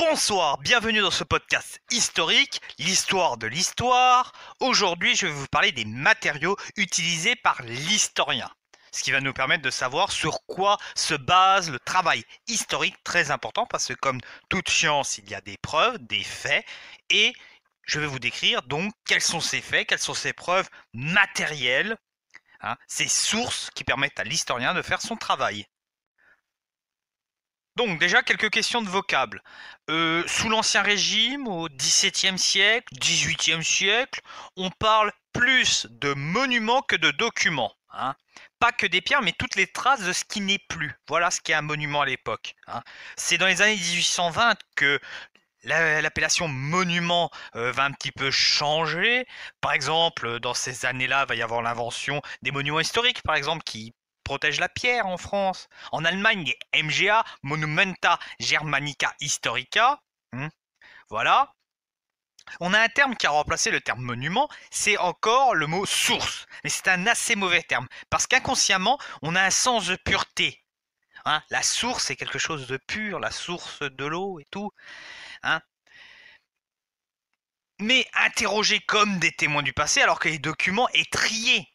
Bonsoir, bienvenue dans ce podcast historique, l'histoire de l'histoire. Aujourd'hui, je vais vous parler des matériaux utilisés par l'historien. Ce qui va nous permettre de savoir sur quoi se base le travail historique très important parce que comme toute science, il y a des preuves, des faits et je vais vous décrire donc quels sont ces faits, quelles sont ces preuves matérielles, hein, ces sources qui permettent à l'historien de faire son travail. Donc déjà quelques questions de vocables. Euh, sous l'Ancien Régime, au XVIIe siècle, XVIIIe siècle, on parle plus de monuments que de documents. Hein. Pas que des pierres, mais toutes les traces de ce qui n'est plus. Voilà ce qu'est un monument à l'époque. Hein. C'est dans les années 1820 que l'appellation monument euh, va un petit peu changer. Par exemple, dans ces années-là, va y avoir l'invention des monuments historiques, par exemple, qui protège la pierre en France. En Allemagne, MGA, Monumenta Germanica Historica. Hmm. voilà. On a un terme qui a remplacé le terme monument, c'est encore le mot source. Mais c'est un assez mauvais terme, parce qu'inconsciemment, on a un sens de pureté. Hein. la source est quelque chose de pur, la source de l'eau et tout. Hein. Mais interroger comme des témoins du passé alors que les documents est trié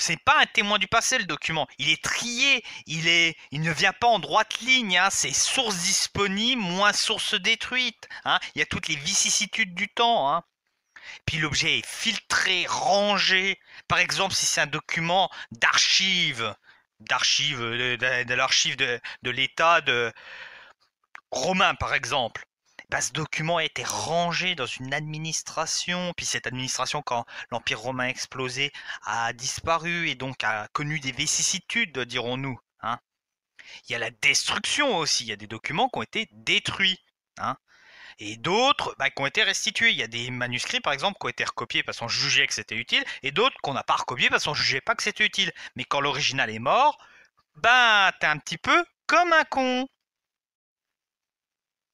c'est pas un témoin du passé le document. Il est trié, il est, il ne vient pas en droite ligne. Hein. C'est source disponible moins source détruite. Hein. Il y a toutes les vicissitudes du temps. Hein. Puis l'objet est filtré, rangé. Par exemple, si c'est un document d'archives, d'archives, de, l'archive de, de l'État de romain, par exemple. Bah, ce document a été rangé dans une administration, puis cette administration, quand l'Empire romain a explosé, a disparu et donc a connu des vicissitudes, dirons-nous. Hein. Il y a la destruction aussi, il y a des documents qui ont été détruits. Hein. Et d'autres bah, qui ont été restitués. Il y a des manuscrits, par exemple, qui ont été recopiés parce qu'on jugeait que c'était utile, et d'autres qu'on n'a pas recopiés parce qu'on jugeait pas que c'était utile. Mais quand l'original est mort, ben, t'es un petit peu comme un con.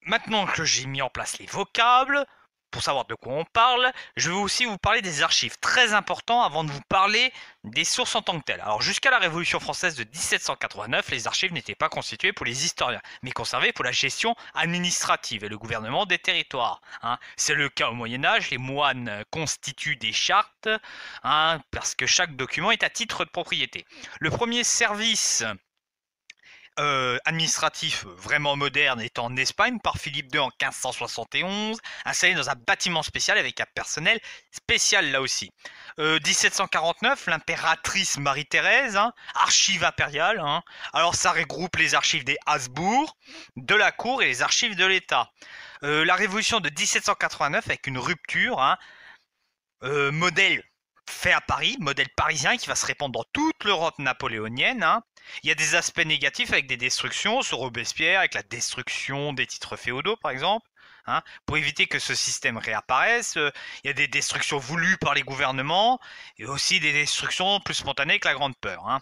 Maintenant que j'ai mis en place les vocables, pour savoir de quoi on parle, je vais aussi vous parler des archives, très important avant de vous parler des sources en tant que telles. Alors jusqu'à la Révolution française de 1789, les archives n'étaient pas constituées pour les historiens, mais conservées pour la gestion administrative et le gouvernement des territoires. Hein. C'est le cas au Moyen Âge, les moines constituent des chartes, hein, parce que chaque document est à titre de propriété. Le premier service euh, administratif vraiment moderne est en Espagne par Philippe II en 1571, installé dans un bâtiment spécial avec un personnel spécial là aussi. 1749, euh, l'impératrice Marie-Thérèse, hein, archive impériale. Hein. Alors ça regroupe les archives des Habsbourg, de la cour et les archives de l'État. Euh, la révolution de 1789 avec une rupture, hein, modèle fait à Paris, modèle parisien qui va se répandre dans toute l'Europe napoléonienne. Hein. Il y a des aspects négatifs avec des destructions sur Robespierre, avec la destruction des titres féodaux par exemple. Hein. Pour éviter que ce système réapparaisse, euh, il y a des destructions voulues par les gouvernements et aussi des destructions plus spontanées que la Grande Peur. Hein.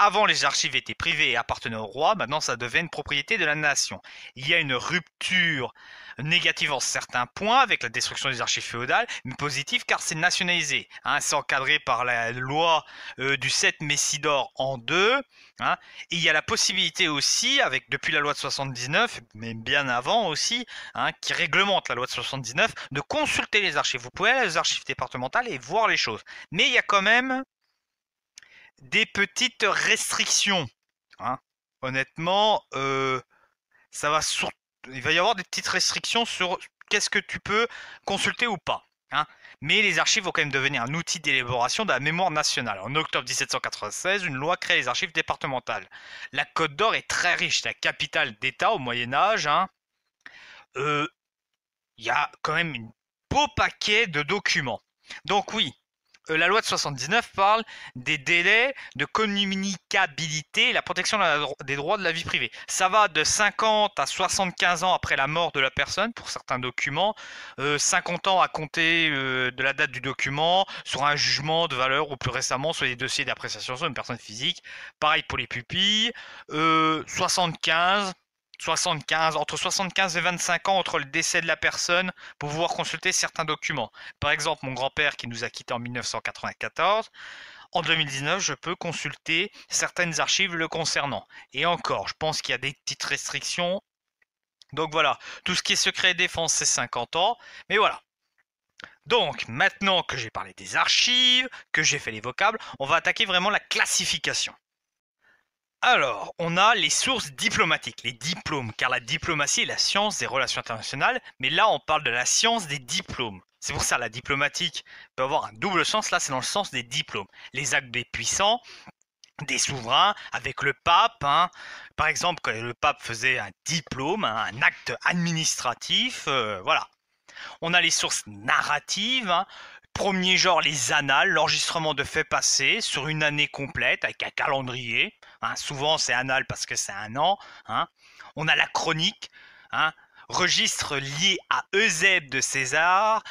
Avant, les archives étaient privées et appartenaient au roi. Maintenant, ça devient une propriété de la nation. Il y a une rupture négative en certains points avec la destruction des archives féodales, mais positive car c'est nationalisé. Hein. c'est encadré par la loi euh, du 7 Messidor en deux. Hein. il y a la possibilité aussi, avec depuis la loi de 79, mais bien avant aussi, hein, qui réglemente la loi de 79, de consulter les archives. Vous pouvez aller aux archives départementales et voir les choses. Mais il y a quand même des petites restrictions. Hein. Honnêtement, euh, ça va il va y avoir des petites restrictions sur qu'est-ce que tu peux consulter ou pas. Hein. Mais les archives vont quand même devenir un outil d'élaboration de la mémoire nationale. En octobre 1796, une loi crée les archives départementales. La Côte d'Or est très riche, la capitale d'État au Moyen Âge. Hein. Euh, il y a quand même un beau paquet de documents. Donc oui, la loi de 79 parle des délais de communicabilité et la protection des droits de la vie privée. Ça va de 50 à 75 ans après la mort de la personne pour certains documents, 50 euh, ans à compter euh, de la date du document sur un jugement de valeur ou plus récemment sur les dossiers d'appréciation sur une personne physique. Pareil pour les pupilles. 75 75, entre 75 et 25 ans entre le décès de la personne pour pouvoir consulter certains documents. Par exemple, mon grand-père qui nous a quittés en 1994, en 2019, je peux consulter certaines archives le concernant. Et encore, je pense qu'il y a des petites restrictions Donc voilà, tout ce qui est secret et défense, c'est 50 ans. Mais voilà. Donc maintenant que j'ai parlé des archives, que j'ai fait les vocables, on va attaquer vraiment la classification. Alors, on a les sources diplomatiques, les diplômes, car la diplomatie est la science des relations internationales, mais là on parle de la science des diplômes. C'est pour ça la diplomatique peut avoir un double sens, là c'est dans le sens des diplômes. Les actes des puissants, des souverains, avec le pape. Hein. Par exemple, quand le pape faisait un diplôme, hein, un acte administratif, euh, voilà. On a les sources narratives, hein. Premier genre, les annales, l'enregistrement de faits passés sur une année complète avec un calendrier. Hein. souvent, c'est annales parce que c'est un an. Hein. On a la chronique, hein. registre lié à Eusèbe de César,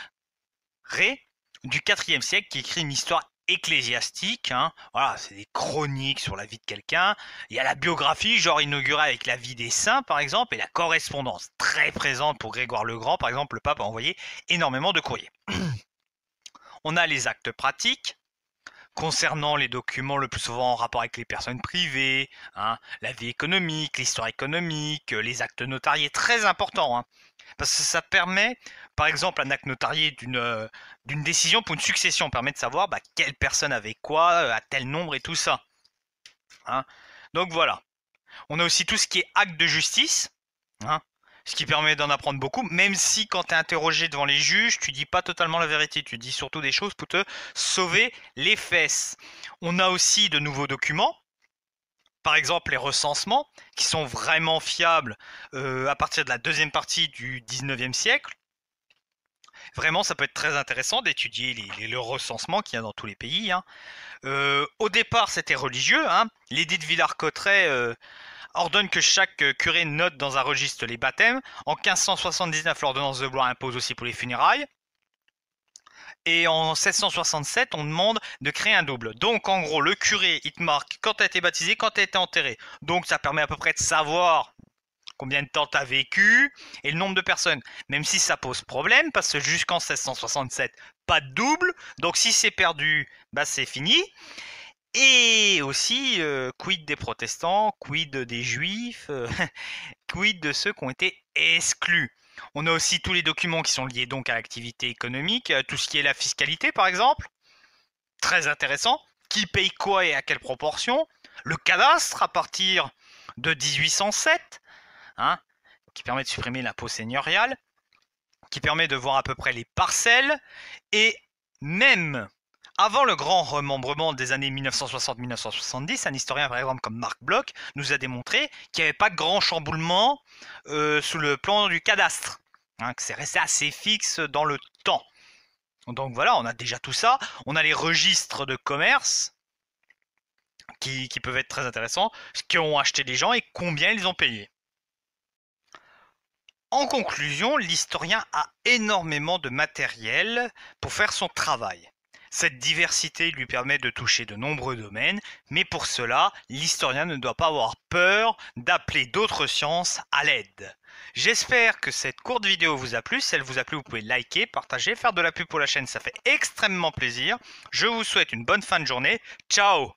Ré, du IVe siècle, qui écrit une histoire ecclésiastique. Voilà, c'est des chroniques sur la vie de quelqu'un. Il y a la biographie, genre inaugurée avec la vie des saints, par exemple, et la correspondance très présente pour Grégoire le Grand. Par exemple, le pape a envoyé énormément de courriers. On a les actes pratiques concernant les documents le plus souvent en rapport avec les personnes privées, hein, la vie économique, l'histoire économique, les actes notariés, très importants. Hein. parce que ça permet, par exemple, un acte notarié d'une euh, décision pour une succession permet de savoir bah, quelle personne avait quoi, euh, à tel nombre et tout ça. Hein. Donc voilà. On a aussi tout ce qui est acte de justice ce qui permet d'en apprendre beaucoup, même si quand tu es interrogé devant les juges, tu dis pas totalement la vérité, tu dis surtout des choses pour te sauver les fesses. On a aussi de nouveaux documents, par exemple les recensements, qui sont vraiment fiables euh, à partir de la deuxième partie du 19e siècle. Vraiment, ça peut être très intéressant d'étudier le recensement qu'il y a dans tous les pays. Hein. Euh, au départ, c'était religieux. Hein. De Villars-Cotterêts euh, ordonne que chaque euh, curé note dans un registre les baptêmes. En 1579, l'ordonnance de Blois impose aussi pour les funérailles. Et en 1667, on demande de créer un double. Donc, en gros, le curé, il te marque quand tu as été baptisé, quand tu as été enterré. Donc, ça permet à peu près de savoir combien de temps tu as vécu et le nombre de personnes. Même si ça pose problème, parce que jusqu'en 1667, pas de double. Donc, si c'est perdu, bah, c'est fini. Et aussi, euh, quid des protestants, quid des juifs, euh, quid de ceux qui ont été exclus. On a aussi tous les documents qui sont liés donc à l'activité économique, euh, tout ce qui est la fiscalité par exemple. Très intéressant. Qui paye quoi et à quelle proportion? Le cadastre à partir de 1807, hein, qui permet de supprimer l'impôt seigneurial, qui permet de voir à peu près les parcelles, et même avant le grand remembrement des années 1960-1970, un historien par exemple comme Marc Bloch nous a démontré qu'il n'y avait pas de grand chamboulement euh, sous le plan du cadastre, hein, que c'est resté assez fixe dans le temps. Donc voilà, on a déjà tout ça. On a les registres de commerce qui, qui peuvent être très intéressants, ce qu'ont acheté les gens et combien ils ont payé. En conclusion, l'historien a énormément de matériel pour faire son travail. Cette diversité lui permet de toucher de nombreux domaines, mais pour cela, l'historien ne doit pas avoir peur d'appeler d'autres sciences à l'aide. J'espère que cette courte vidéo vous a plu. Si elle vous a plu, vous pouvez liker, partager, faire de la pub pour la chaîne, ça fait extrêmement plaisir. Je vous souhaite une bonne fin de journée. Ciao